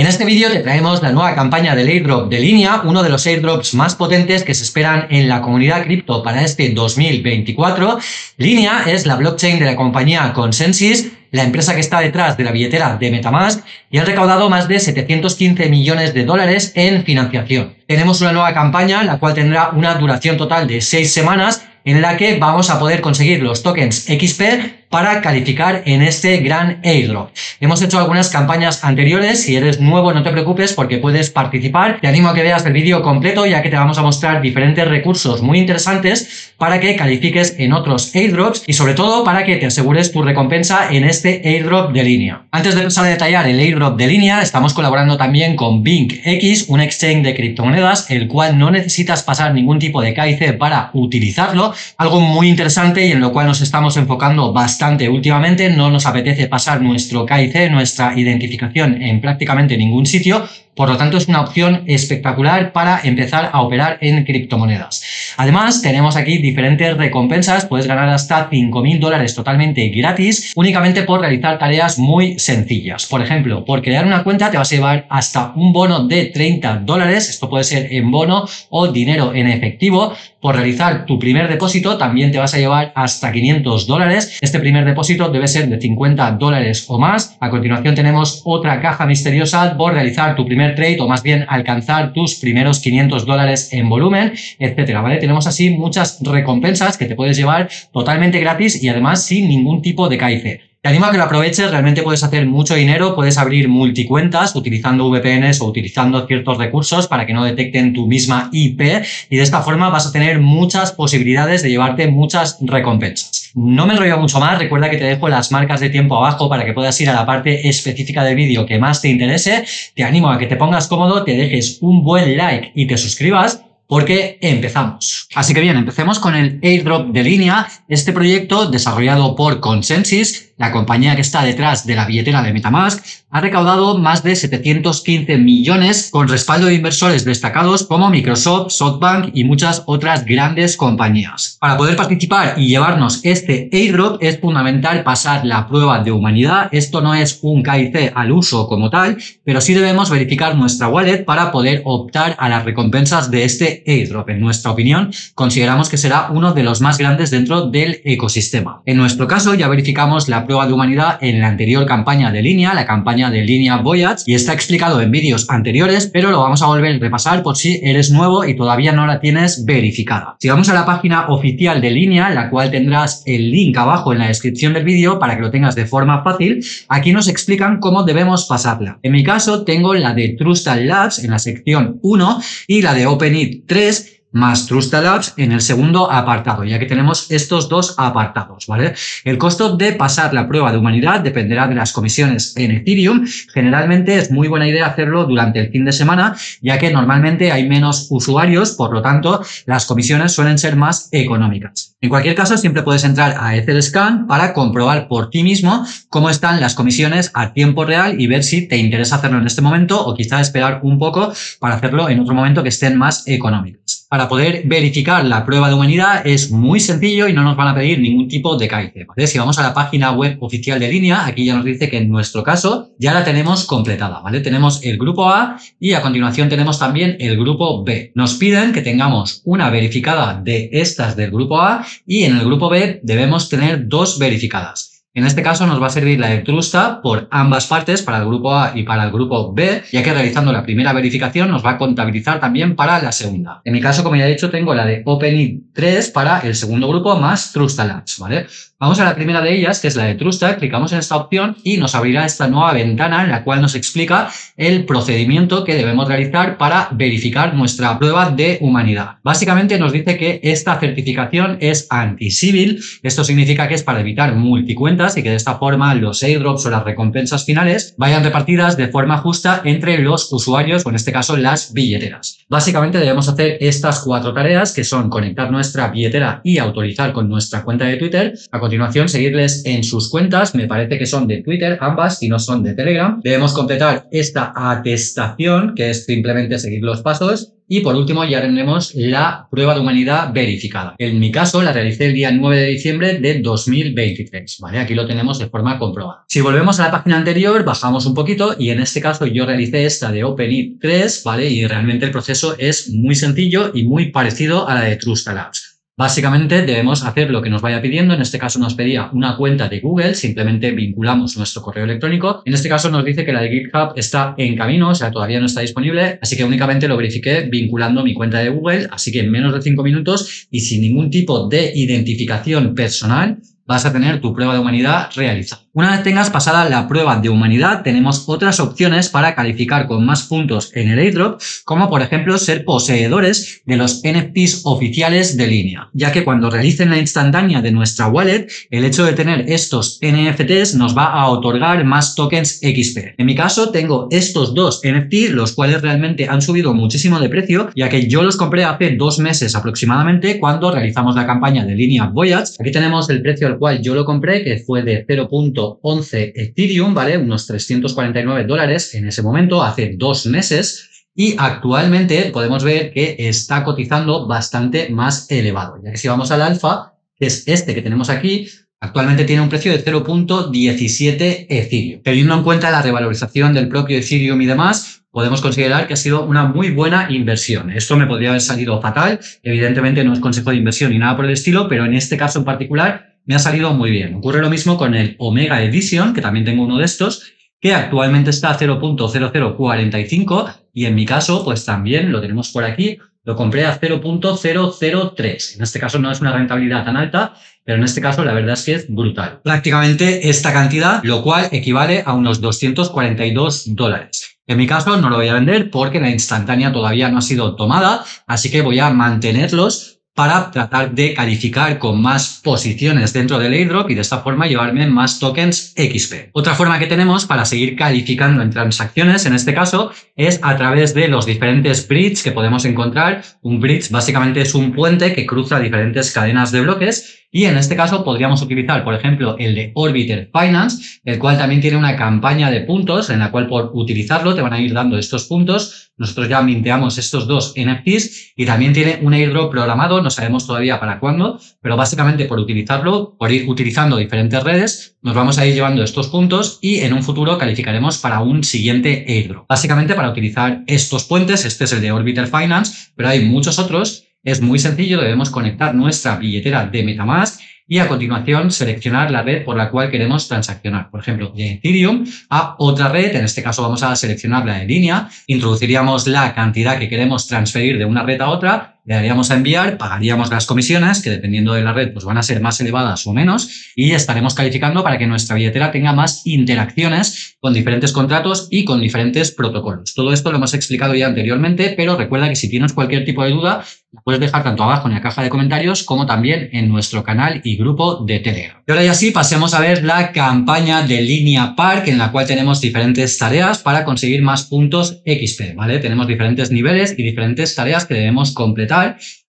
En este vídeo te traemos la nueva campaña del airdrop de línea, uno de los airdrops más potentes que se esperan en la comunidad cripto para este 2024. Línea es la blockchain de la compañía Consensus, la empresa que está detrás de la billetera de Metamask y han recaudado más de 715 millones de dólares en financiación. Tenemos una nueva campaña, la cual tendrá una duración total de 6 semanas en la que vamos a poder conseguir los tokens XP para calificar en este gran airdrop. Hemos hecho algunas campañas anteriores, si eres nuevo no te preocupes porque puedes participar. Te animo a que veas el vídeo completo ya que te vamos a mostrar diferentes recursos muy interesantes para que califiques en otros airdrops y sobre todo para que te asegures tu recompensa en este airdrop de línea. Antes de empezar a detallar el airdrop de línea, estamos colaborando también con BinkX, un exchange de criptomonedas, el cual no necesitas pasar ningún tipo de KIC para utilizarlo, algo muy interesante y en lo cual nos estamos enfocando bastante últimamente, no nos apetece pasar nuestro KIC, nuestra identificación en prácticamente ningún sitio, por lo tanto, es una opción espectacular para empezar a operar en criptomonedas. Además, tenemos aquí diferentes recompensas. Puedes ganar hasta 5.000 dólares totalmente gratis únicamente por realizar tareas muy sencillas. Por ejemplo, por crear una cuenta te vas a llevar hasta un bono de 30 dólares. Esto puede ser en bono o dinero en efectivo. Por realizar tu primer depósito también te vas a llevar hasta 500 dólares. Este primer depósito debe ser de 50 dólares o más. A continuación tenemos otra caja misteriosa por realizar tu primer trade o más bien alcanzar tus primeros 500 dólares en volumen, etcétera, ¿vale? Tenemos así muchas recompensas que te puedes llevar totalmente gratis y además sin ningún tipo de KIC. Te animo a que lo aproveches, realmente puedes hacer mucho dinero, puedes abrir multicuentas utilizando VPNs o utilizando ciertos recursos para que no detecten tu misma IP y de esta forma vas a tener muchas posibilidades de llevarte muchas recompensas. No me enrollo mucho más, recuerda que te dejo las marcas de tiempo abajo para que puedas ir a la parte específica del vídeo que más te interese. Te animo a que te pongas cómodo, te dejes un buen like y te suscribas porque empezamos. Así que bien, empecemos con el airdrop de línea, este proyecto desarrollado por Consensus, la compañía que está detrás de la billetera de Metamask, ha recaudado más de 715 millones con respaldo de inversores destacados como Microsoft, SoftBank y muchas otras grandes compañías. Para poder participar y llevarnos este airdrop es fundamental pasar la prueba de humanidad. Esto no es un KIC al uso como tal, pero sí debemos verificar nuestra wallet para poder optar a las recompensas de este airdrop. En nuestra opinión, consideramos que será uno de los más grandes dentro del ecosistema. En nuestro caso, ya verificamos la prueba de humanidad en la anterior campaña de línea, la campaña de línea Voyage, y está explicado en vídeos anteriores, pero lo vamos a volver a repasar por si eres nuevo y todavía no la tienes verificada. Si vamos a la página oficial de línea, la cual tendrás el link abajo en la descripción del vídeo para que lo tengas de forma fácil, aquí nos explican cómo debemos pasarla. En mi caso tengo la de Trustal Labs en la sección 1 y la de OpenIT 3 más Trusted Labs en el segundo apartado, ya que tenemos estos dos apartados, ¿vale? El costo de pasar la prueba de humanidad dependerá de las comisiones en Ethereum. Generalmente es muy buena idea hacerlo durante el fin de semana, ya que normalmente hay menos usuarios, por lo tanto, las comisiones suelen ser más económicas. En cualquier caso, siempre puedes entrar a Etherscan para comprobar por ti mismo cómo están las comisiones a tiempo real y ver si te interesa hacerlo en este momento o quizá esperar un poco para hacerlo en otro momento que estén más económicas. Para poder verificar la prueba de humanidad es muy sencillo y no nos van a pedir ningún tipo de. ¿vale? Si vamos a la página web oficial de línea, aquí ya nos dice que en nuestro caso ya la tenemos completada. Tenemos el grupo A y a continuación tenemos también el grupo B. Nos piden que tengamos una verificada de estas del grupo A y en el grupo B debemos tener dos verificadas. En este caso nos va a servir la de Trusta por ambas partes, para el grupo A y para el grupo B, ya que realizando la primera verificación nos va a contabilizar también para la segunda. En mi caso, como ya he dicho, tengo la de OpenID 3 para el segundo grupo más Trusta Labs, ¿vale? Vamos a la primera de ellas, que es la de Trusta, clicamos en esta opción y nos abrirá esta nueva ventana en la cual nos explica el procedimiento que debemos realizar para verificar nuestra prueba de humanidad. Básicamente nos dice que esta certificación es anti-civil, esto significa que es para evitar multicuentas y que de esta forma los airdrops o las recompensas finales vayan repartidas de forma justa entre los usuarios o en este caso las billeteras. Básicamente debemos hacer estas cuatro tareas que son conectar nuestra billetera y autorizar con nuestra cuenta de Twitter. Continuación seguirles en sus cuentas, me parece que son de Twitter ambas, y no son de Telegram. Debemos completar esta atestación, que es simplemente seguir los pasos, Y por último ya tendremos la prueba de humanidad verificada. En mi caso la realicé el día 9 de diciembre de 2023, ¿vale? Aquí lo tenemos de forma comprobada. Si volvemos a la página anterior, bajamos un poquito y en este caso yo realicé esta de OpenIT 3, ¿vale? Y realmente el proceso es muy sencillo y muy parecido a la de Trustalabs. Básicamente debemos hacer lo que nos vaya pidiendo. En este caso nos pedía una cuenta de Google, simplemente vinculamos nuestro correo electrónico. En este caso nos dice que la de GitHub está en camino, o sea, todavía no está disponible, así que únicamente lo verifiqué vinculando mi cuenta de Google, así que en menos de cinco minutos y sin ningún tipo de identificación personal vas a tener tu prueba de humanidad realizada. Una vez tengas pasada la prueba de humanidad, tenemos otras opciones para calificar con más puntos en el airdrop, como por ejemplo ser poseedores de los NFTs oficiales de línea, ya que cuando realicen la instantánea de nuestra wallet, el hecho de tener estos NFTs nos va a otorgar más tokens XP. En mi caso tengo estos dos NFTs, los cuales realmente han subido muchísimo de precio, ya que yo los compré hace dos meses aproximadamente cuando realizamos la campaña de línea Voyage. Aquí tenemos el precio al cual yo lo compré, que fue de 0.11 Ethereum, ¿vale? Unos 349 dólares en ese momento, hace dos meses. Y actualmente podemos ver que está cotizando bastante más elevado, ya que si vamos al alfa, que es este que tenemos aquí, Actualmente tiene un precio de 0.17 Ethereum. Teniendo en cuenta la revalorización del propio Ethereum y demás, podemos considerar que ha sido una muy buena inversión. Esto me podría haber salido fatal. Evidentemente no es consejo de inversión ni nada por el estilo, pero en este caso en particular me ha salido muy bien. Ocurre lo mismo con el Omega Edition, que también tengo uno de estos, que actualmente está a 0.0045 y en mi caso, pues también lo tenemos por aquí, lo compré a 0.003. En este caso no es una rentabilidad tan alta, pero en este caso la verdad es que es brutal. Prácticamente esta cantidad, lo cual equivale a unos 242 dólares. En mi caso no lo voy a vender porque la instantánea todavía no ha sido tomada, así que voy a mantenerlos para tratar de calificar con más posiciones dentro del airdrop y de esta forma llevarme más tokens XP. Otra forma que tenemos para seguir calificando en transacciones, en este caso, es a través de los diferentes bridges que podemos encontrar. Un bridge básicamente es un puente que cruza diferentes cadenas de bloques y en este caso podríamos utilizar, por ejemplo, el de Orbiter Finance, el cual también tiene una campaña de puntos en la cual por utilizarlo te van a ir dando estos puntos. Nosotros ya minteamos estos dos NFTs y también tiene un airdrop programado, no sabemos todavía para cuándo, pero básicamente por utilizarlo, por ir utilizando diferentes redes, nos vamos a ir llevando estos puntos y en un futuro calificaremos para un siguiente airdrop. Básicamente para utilizar estos puentes, este es el de Orbiter Finance, pero hay muchos otros es muy sencillo, debemos conectar nuestra billetera de Metamask y a continuación seleccionar la red por la cual queremos transaccionar. Por ejemplo, de Ethereum a otra red, en este caso vamos a seleccionar la de línea, introduciríamos la cantidad que queremos transferir de una red a otra le daríamos a enviar, pagaríamos las comisiones, que dependiendo de la red pues van a ser más elevadas o menos, y estaremos calificando para que nuestra billetera tenga más interacciones con diferentes contratos y con diferentes protocolos. Todo esto lo hemos explicado ya anteriormente, pero recuerda que si tienes cualquier tipo de duda, la puedes dejar tanto abajo en la caja de comentarios como también en nuestro canal y grupo de Telegram. Y ahora ya sí, pasemos a ver la campaña de línea Park, en la cual tenemos diferentes tareas para conseguir más puntos XP, ¿vale? Tenemos diferentes niveles y diferentes tareas que debemos completar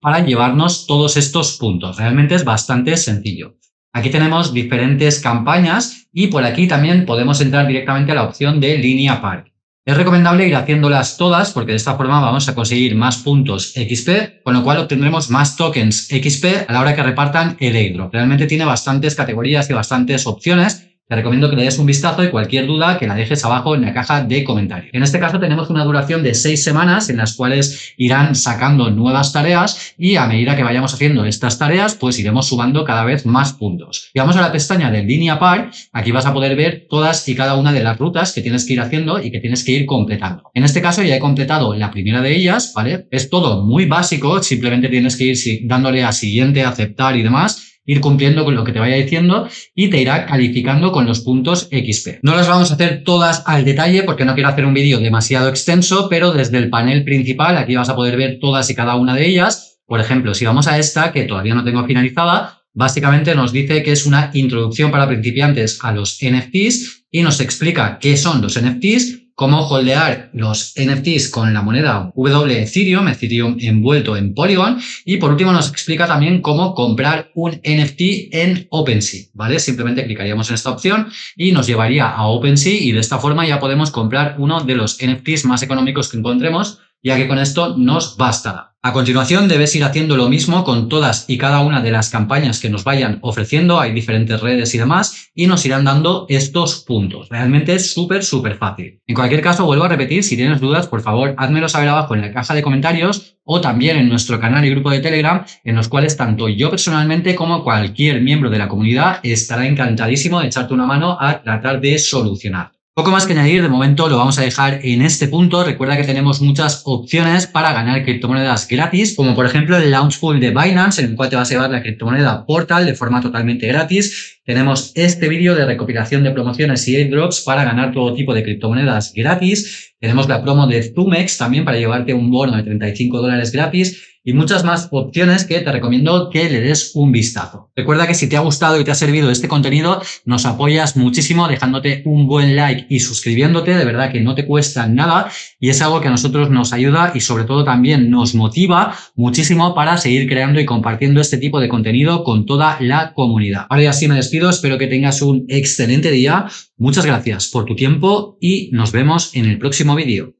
para llevarnos todos estos puntos. Realmente es bastante sencillo. Aquí tenemos diferentes campañas y por aquí también podemos entrar directamente a la opción de línea park. Es recomendable ir haciéndolas todas porque de esta forma vamos a conseguir más puntos XP, con lo cual obtendremos más tokens XP a la hora que repartan el airdrop. Realmente tiene bastantes categorías y bastantes opciones te recomiendo que le des un vistazo y cualquier duda que la dejes abajo en la caja de comentarios. En este caso tenemos una duración de seis semanas en las cuales irán sacando nuevas tareas y a medida que vayamos haciendo estas tareas pues iremos sumando cada vez más puntos. Y vamos a la pestaña de línea par, aquí vas a poder ver todas y cada una de las rutas que tienes que ir haciendo y que tienes que ir completando. En este caso ya he completado la primera de ellas, ¿vale? Es todo muy básico, simplemente tienes que ir dándole a siguiente, aceptar y demás ir cumpliendo con lo que te vaya diciendo y te irá calificando con los puntos XP. No las vamos a hacer todas al detalle porque no quiero hacer un vídeo demasiado extenso, pero desde el panel principal aquí vas a poder ver todas y cada una de ellas. Por ejemplo, si vamos a esta, que todavía no tengo finalizada, básicamente nos dice que es una introducción para principiantes a los NFTs y nos explica qué son los NFTs, cómo holdear los NFTs con la moneda W Ethereum, Ethereum envuelto en Polygon. Y por último nos explica también cómo comprar un NFT en OpenSea, ¿vale? Simplemente clicaríamos en esta opción y nos llevaría a OpenSea y de esta forma ya podemos comprar uno de los NFTs más económicos que encontremos ya que con esto nos bastará. A continuación debes ir haciendo lo mismo con todas y cada una de las campañas que nos vayan ofreciendo, hay diferentes redes y demás, y nos irán dando estos puntos. Realmente es súper, súper fácil. En cualquier caso, vuelvo a repetir, si tienes dudas, por favor, házmelo saber abajo en la caja de comentarios o también en nuestro canal y grupo de Telegram, en los cuales tanto yo personalmente como cualquier miembro de la comunidad estará encantadísimo de echarte una mano a tratar de solucionar. Poco más que añadir, de momento lo vamos a dejar en este punto. Recuerda que tenemos muchas opciones para ganar criptomonedas gratis, como por ejemplo el Launch Pool de Binance, en el cual te vas a llevar la criptomoneda Portal de forma totalmente gratis. Tenemos este vídeo de recopilación de promociones y airdrops para ganar todo tipo de criptomonedas gratis. Tenemos la promo de Zumex también para llevarte un bono de 35 dólares gratis y muchas más opciones que te recomiendo que le des un vistazo. Recuerda que si te ha gustado y te ha servido este contenido, nos apoyas muchísimo dejándote un buen like y suscribiéndote, de verdad que no te cuesta nada y es algo que a nosotros nos ayuda y sobre todo también nos motiva muchísimo para seguir creando y compartiendo este tipo de contenido con toda la comunidad. Ahora ya sí me despido, espero que tengas un excelente día, muchas gracias por tu tiempo y nos vemos en el próximo vídeo.